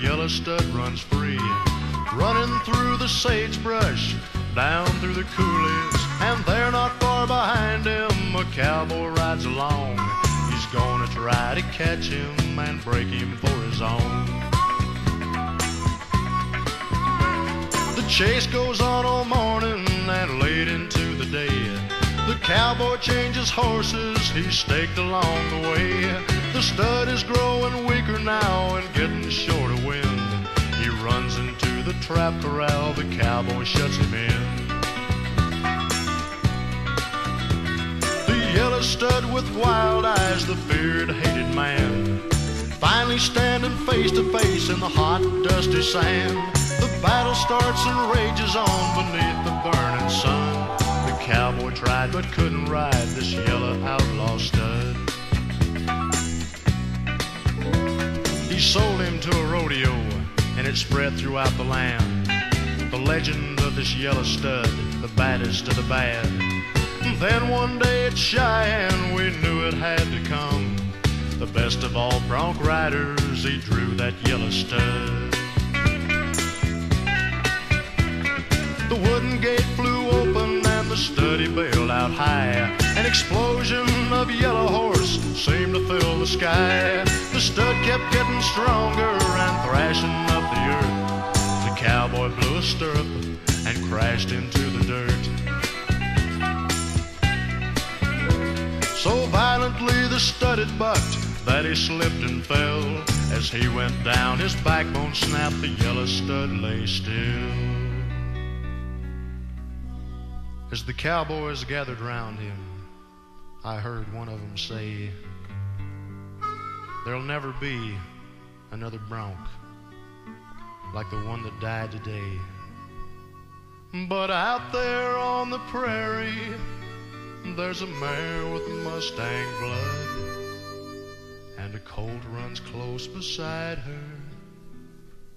yellow stud runs free. Running through the sagebrush, down through the coulees, and they're not far behind him, a cowboy rides along. He's gonna try to catch him and break him for his own. The chase goes on all morning and late into the day. The cowboy changes horses, he's staked along the way. The stud is growing weaker now and getting trap corral, the cowboy shuts him in. The yellow stud with wild eyes, the feared, hated man. Finally standing face to face in the hot, dusty sand. The battle starts and rages on beneath the burning sun. The cowboy tried but couldn't ride this yellow outlaw stud. He sold him to a rodeo it spread throughout the land. The legend of this yellow stud, the baddest of the bad. Hmm, then one day at Cheyenne, we knew it had to come. The best of all bronc riders, he drew that yellow stud. The wooden gate flew open and the stud he bailed out high. An explosion of yellow horse seemed to fill the sky. The stud kept getting stronger and thrashing stirrup and crashed into the dirt. So violently the stud bucked that he slipped and fell. As he went down, his backbone snapped, the yellow stud lay still. As the cowboys gathered round him, I heard one of them say, There'll never be another bronc like the one that died today. But out there on the prairie, there's a mare with Mustang blood, and a colt runs close beside her,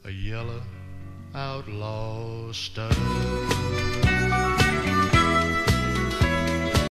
a yellow outlaw stud.